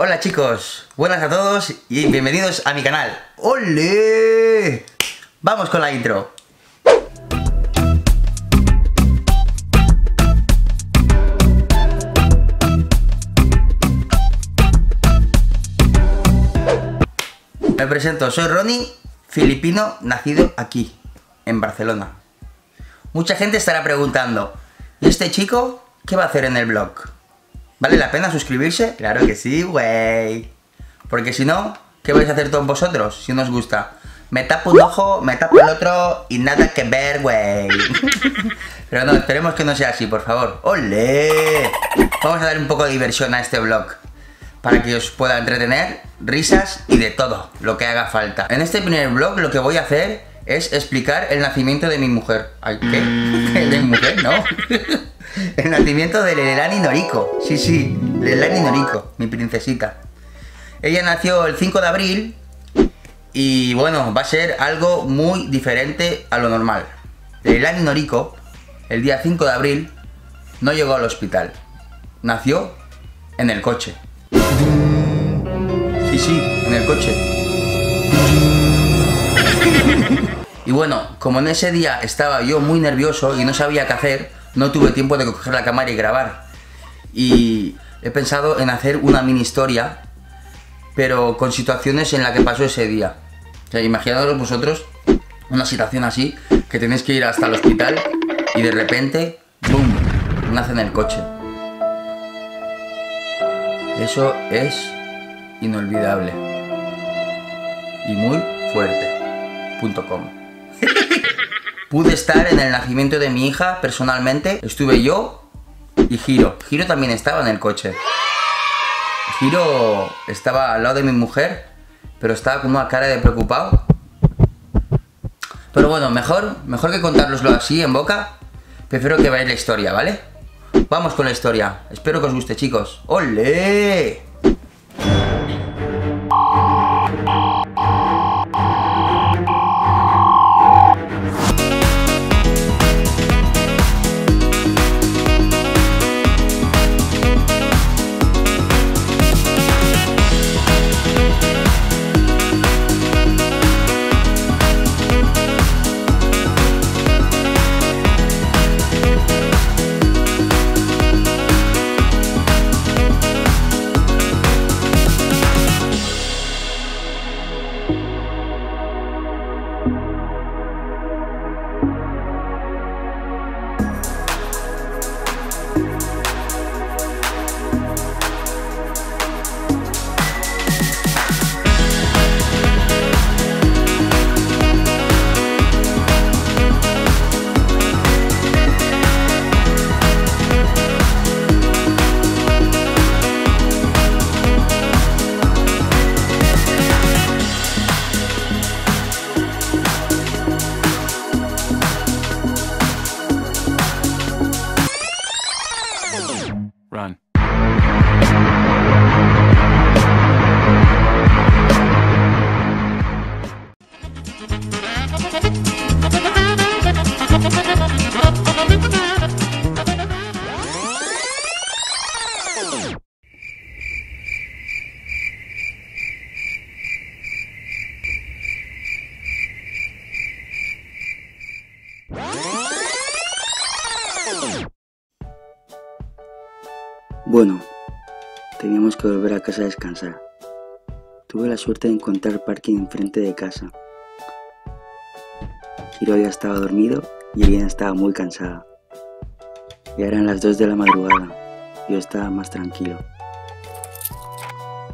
Hola chicos, buenas a todos y bienvenidos a mi canal. ¡Ole! Vamos con la intro. Me presento, soy Ronnie, filipino, nacido aquí, en Barcelona. Mucha gente estará preguntando, ¿y este chico qué va a hacer en el blog? ¿Vale la pena suscribirse? Claro que sí, güey. Porque si no, ¿qué vais a hacer todos vosotros si no os gusta? Me tapo un ojo, me tapo el otro y nada que ver, güey. Pero no, esperemos que no sea así, por favor. ¡Ole! Vamos a dar un poco de diversión a este vlog. Para que os pueda entretener, risas y de todo, lo que haga falta. En este primer vlog lo que voy a hacer es explicar el nacimiento de mi mujer. ¿Ay, qué? ¿El de mi mujer? No. El nacimiento de Lelani Noriko. Sí, sí, Lelani Noriko, mi princesita. Ella nació el 5 de abril y bueno, va a ser algo muy diferente a lo normal. Lelani Noriko, el día 5 de abril, no llegó al hospital. Nació en el coche. Sí, sí, en el coche. Y bueno, como en ese día estaba yo muy nervioso y no sabía qué hacer, no tuve tiempo de coger la cámara y grabar. Y he pensado en hacer una mini historia, pero con situaciones en la que pasó ese día. O sea, imaginaos vosotros una situación así, que tenéis que ir hasta el hospital y de repente, ¡boom!, nace en el coche. Eso es inolvidable. Y muy fuerte. Pude estar en el nacimiento de mi hija personalmente. Estuve yo y Giro. Giro también estaba en el coche. Giro estaba al lado de mi mujer, pero estaba con una cara de preocupado. Pero bueno, mejor, mejor que contároslo así en boca, prefiero que veáis la historia, ¿vale? Vamos con la historia. Espero que os guste, chicos. ¡Ole! Bueno, teníamos que volver a casa a descansar. Tuve la suerte de encontrar parking enfrente de casa. Hiro ya estaba dormido y Elena estaba muy cansada. Ya eran las 2 de la madrugada. Yo estaba más tranquilo.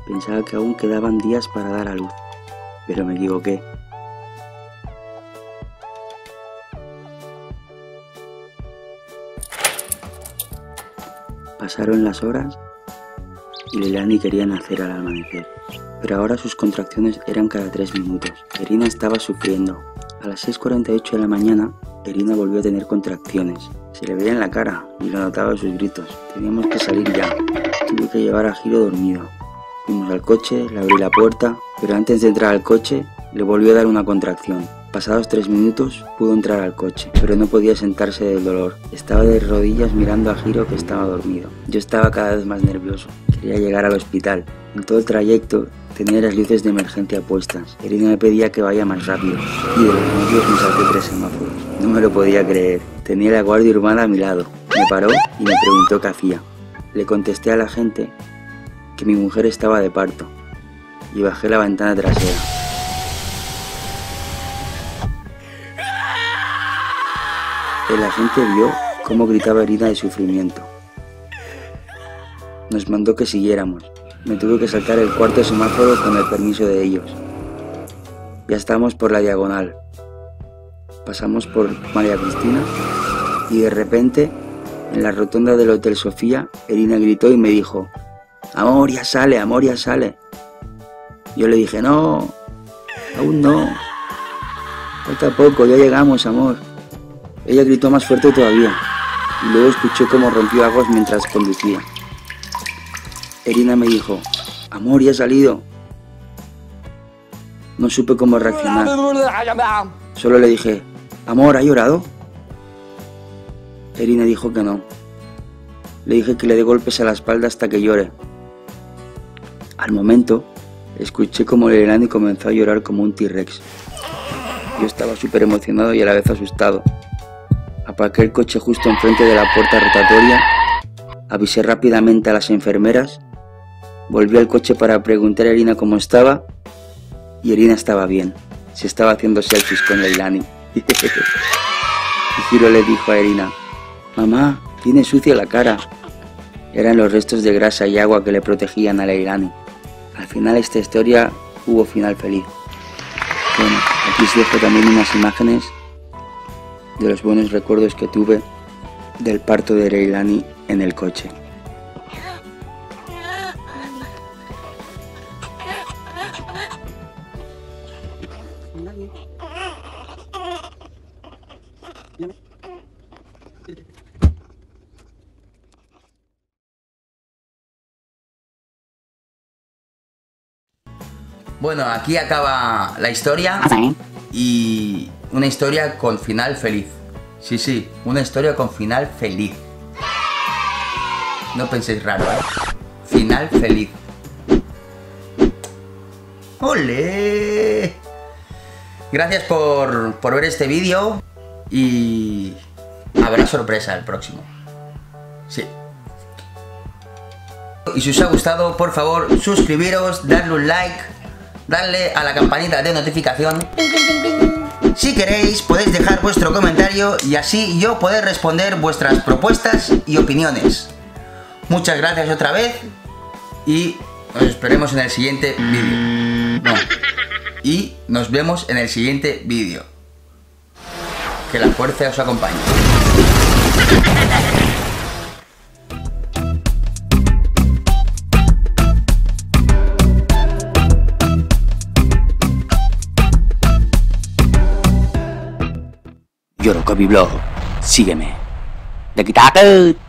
Pensaba que aún quedaban días para dar a luz, pero me equivoqué. Pasaron las horas y Leilani quería nacer al amanecer, pero ahora sus contracciones eran cada tres minutos. Erina estaba sufriendo. A las 6.48 de la mañana, Erina volvió a tener contracciones. Se le veía en la cara y lo notaba en sus gritos. Teníamos que salir ya. Tuve que llevar a Giro dormido. Fuimos al coche, le abrí la puerta, pero antes de entrar al coche, le volvió a dar una contracción. Pasados tres minutos pudo entrar al coche, pero no podía sentarse del dolor. Estaba de rodillas mirando a Giro que estaba dormido. Yo estaba cada vez más nervioso. Quería llegar al hospital, En todo el trayecto tenía las luces de emergencia puestas. Irina me pedía que vaya más rápido. Y de los me salté tres semáforos. No me lo podía creer. Tenía la guardia urbana a mi lado. Me paró y me preguntó qué hacía. Le contesté a la gente que mi mujer estaba de parto y bajé la ventana trasera. El agente vio cómo gritaba herida de sufrimiento. Nos mandó que siguiéramos. Me tuve que saltar el cuarto semáforo con el permiso de ellos. Ya estamos por la diagonal. Pasamos por María Cristina y de repente, en la rotonda del Hotel Sofía, Erina gritó y me dijo, Amor, ya sale, amor, ya sale. Yo le dije, no, aún no. Falta poco, ya llegamos, amor. Ella gritó más fuerte todavía y luego escuché cómo rompió aguas mientras conducía. Erina me dijo, amor, ya ha salido. No supe cómo reaccionar. Solo le dije, amor, ¿ha llorado? Erina dijo que no. Le dije que le dé golpes a la espalda hasta que llore. Al momento, escuché como Leilani comenzó a llorar como un T-Rex. Yo estaba súper emocionado y a la vez asustado. Aparqué el coche justo enfrente de la puerta rotatoria, avisé rápidamente a las enfermeras, volví al coche para preguntar a Irina cómo estaba y Irina estaba bien. Se estaba haciendo selfies con Leilani. y Giro le dijo a Irina, mamá, tiene sucia la cara. Eran los restos de grasa y agua que le protegían a Leilani. Al final esta historia hubo final feliz. Bueno, aquí os dejo también unas imágenes de los buenos recuerdos que tuve del parto de Leilani en el coche. Bueno, aquí acaba la historia y una historia con final feliz. Sí, sí, una historia con final feliz. No penséis raro, ¿eh? Final feliz. ¡Ole! Gracias por, por ver este vídeo y habrá sorpresa el próximo. Sí. Y si os ha gustado, por favor, suscribiros, darle un like, darle a la campanita de notificación. Si queréis, podéis dejar vuestro comentario y así yo poder responder vuestras propuestas y opiniones. Muchas gracias otra vez y nos esperemos en el siguiente vídeo. No. Y nos vemos en el siguiente vídeo. Que la fuerza os acompañe. Yorokobi Blog, sígueme. De quitate.